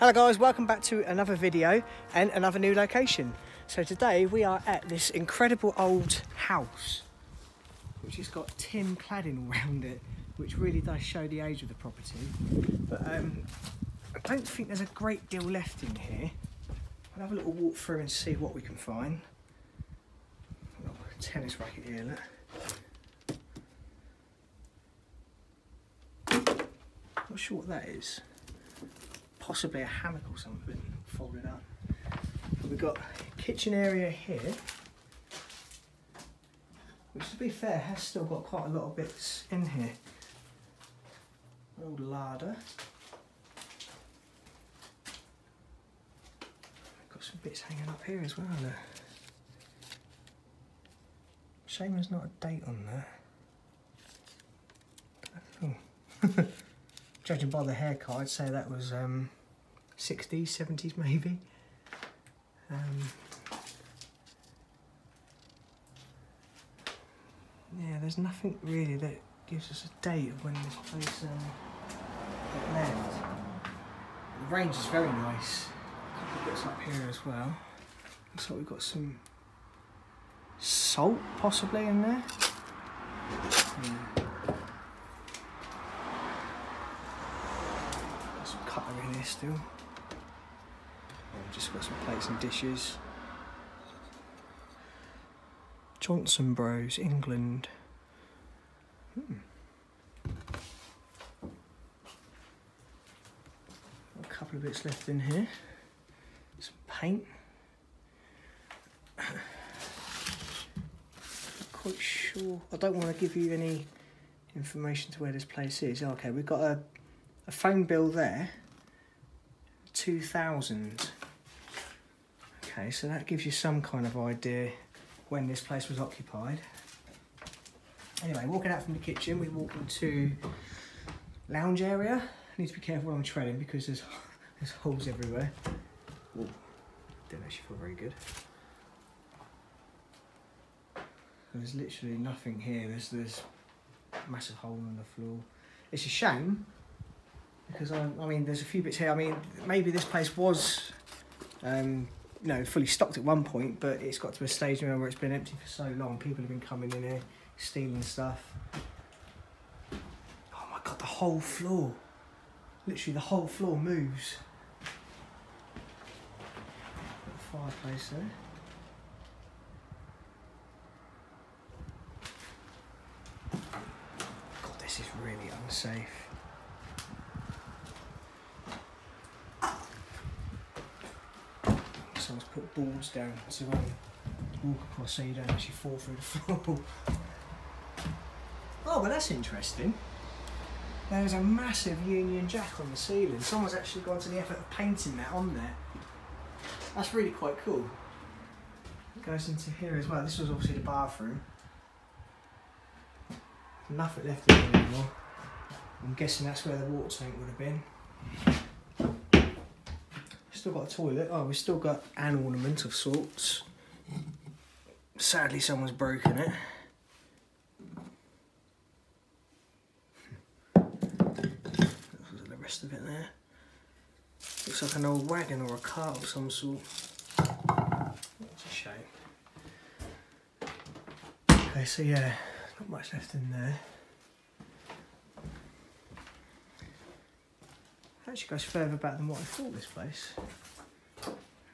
Hello guys, welcome back to another video and another new location. So today we are at this incredible old house which has got tin cladding around it which really does show the age of the property. But um, I don't think there's a great deal left in here. I'll have a little walk through and see what we can find. Oh, tennis racket here, look. Not sure what that is possibly a hammock or something folded up. We've got kitchen area here, which to be fair has still got quite a lot of bits in here. Old larder. Got some bits hanging up here as well. Look. Shame there's not a date on there. Oh. Judging by the haircut, I'd say that was um, 60s, 70s maybe. Um, yeah, there's nothing really that gives us a date of when this place um, left. The range is very nice. Bits up here as well. Looks like we've got some salt possibly in there. Yeah. Got some cutlery in here still. I've just got some plates and dishes. Johnson Bros, England. Hmm. A couple of bits left in here. Some paint. Quite sure. I don't want to give you any information to where this place is. Okay, we've got a, a phone bill there. 2000. Okay, so that gives you some kind of idea when this place was occupied. Anyway, walking out from the kitchen, we walk into lounge area. I need to be careful when I'm treading because there's there's holes everywhere. Ooh, don't actually feel very good. There's literally nothing here. There's a massive hole in the floor. It's a shame because I, I mean there's a few bits here. I mean maybe this place was um, you know fully stocked at one point, but it's got to a stage now where it's been empty for so long. People have been coming in here stealing stuff. Oh my god, the whole floor. Literally the whole floor moves. Fireplace there. God, this is really unsafe. Someone's put boards down to um, walk across so you don't actually fall through the floor. oh, well that's interesting. There's a massive Union Jack on the ceiling. Someone's actually gone to the effort of painting that on there. That's really quite cool. It goes into here as well. This was obviously the bathroom. Nothing left in here anymore. I'm guessing that's where the water tank would have been. Still got a toilet. Oh, we've still got an ornament of sorts. Sadly, someone's broken it. The rest of it there. Looks like an old wagon or a cart of some sort. That's a shame. Okay, so yeah, not much left in there. Actually goes further back than what I thought this place.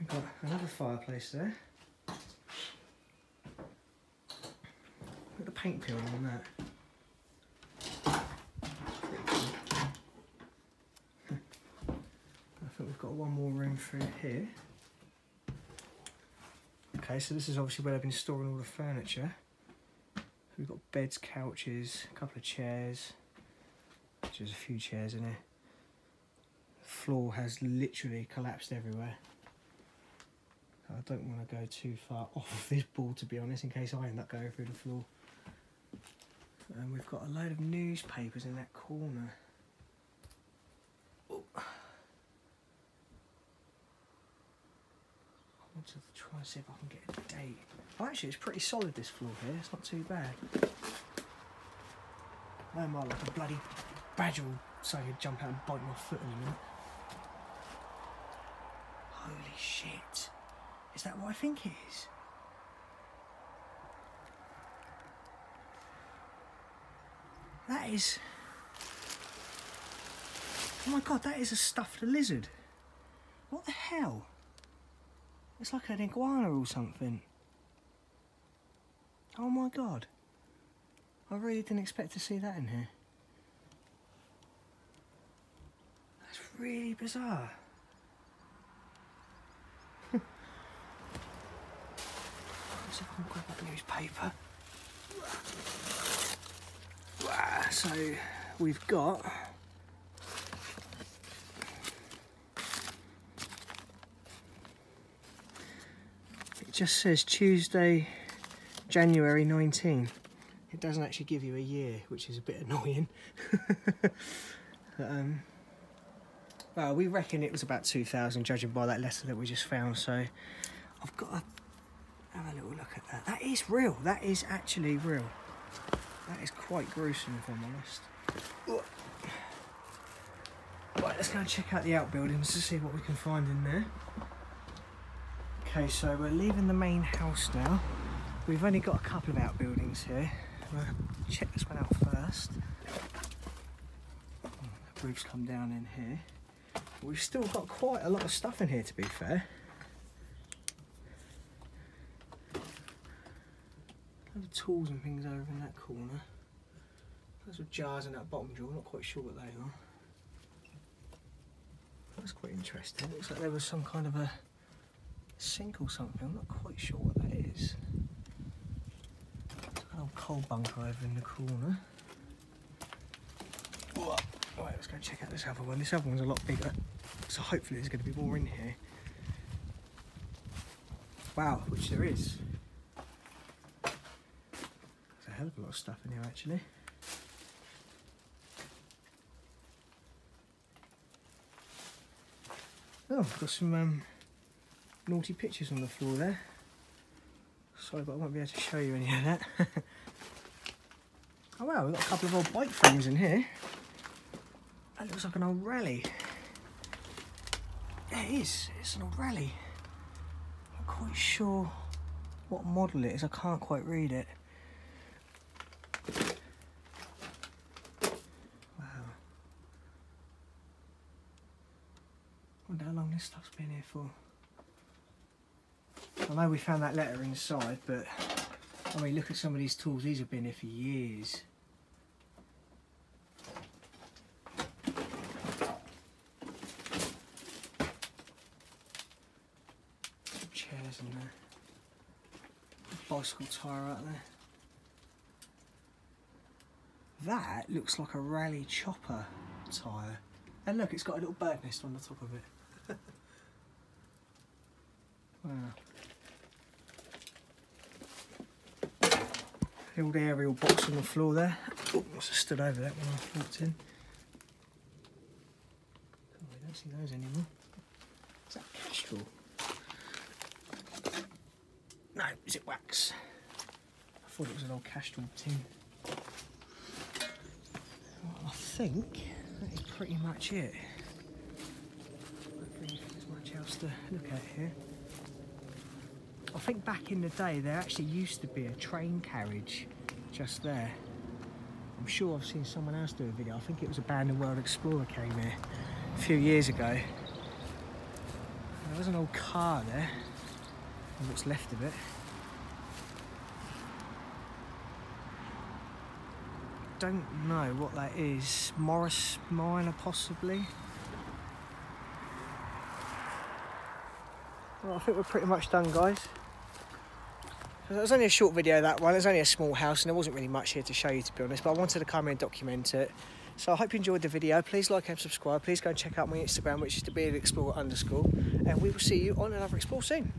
We've got another fireplace there. Look at the paint peel on that. I think we've got one more room through here. Okay, so this is obviously where they've been storing all the furniture. We've got beds, couches, a couple of chairs. There's a few chairs in here. Floor has literally collapsed everywhere. I don't want to go too far off of this board to be honest, in case I end up going through the floor. And we've got a load of newspapers in that corner. Oh. I want to try and see if I can get a date. Oh, actually, it's pretty solid this floor here. It's not too bad. I might like a bloody badger will say he'd jump out and bite my foot in a minute. shit. Is that what I think it is? That is... Oh my god, that is a stuffed lizard. What the hell? It's like an iguana or something. Oh my god. I really didn't expect to see that in here. That's really bizarre. Let's see if I can grab a. So we've got it just says Tuesday, January 19. It doesn't actually give you a year, which is a bit annoying. um, well, we reckon it was about 2000, judging by that letter that we just found. So I've got to have a little look at that. That is real. That is actually real. That is quite gruesome, if I'm honest. Right, let's go and check out the outbuildings to see what we can find in there. Okay, so we're leaving the main house now. We've only got a couple of outbuildings here. We'll check this one out first. Hmm, the roof's come down in here. We've still got quite a lot of stuff in here, to be fair. Tools and things over in that corner. Loads of jars in that bottom drawer, not quite sure what they are. That's quite interesting. Looks like there was some kind of a sink or something. I'm not quite sure what that is. An old coal bunker over in the corner. Right, let's go check out this other one. This other one's a lot bigger, so hopefully there's going to be more in here. Wow, which there is. Hell of a lot of stuff in here actually. Oh, got some um, naughty pictures on the floor there. Sorry, but I won't be able to show you any of that. oh wow, we've got a couple of old bike frames in here. That looks like an old Raleigh. Yeah, it is. It's an old Raleigh. I'm not quite sure what model it is. I can't quite read it. Wow. wonder how long this stuff's been here for. I know we found that letter inside, but I mean, look at some of these tools. These have been here for years. Some chairs in there. Bicycle tyre out there. That looks like a Raleigh Chopper tyre. And look, it's got a little bird nest on the top of it. Wow. The old aerial box on the floor there. Oh, must have stood over that when I walked in. Oh, I don't see those anymore. Is that Castrol? No, is it wax? I thought it was an old Castrol tin. Well, I think that is pretty much it. Think there's much else to look at here. I think back in the day there actually used to be a train carriage just there. I'm sure I've seen someone else do a video. I think it was a band of World Explorer came here a few years ago. There was an old car there, and what's left of it. Don't know what that is. Morris Minor possibly. Well, I think we're pretty much done guys. It was only a short video that one, it's only a small house and there wasn't really much here to show you to be honest, but I wanted to come in and document it. So I hope you enjoyed the video, please like and subscribe, please go and check out my Instagram which is to be an explorer underscore and we will see you on another explore soon.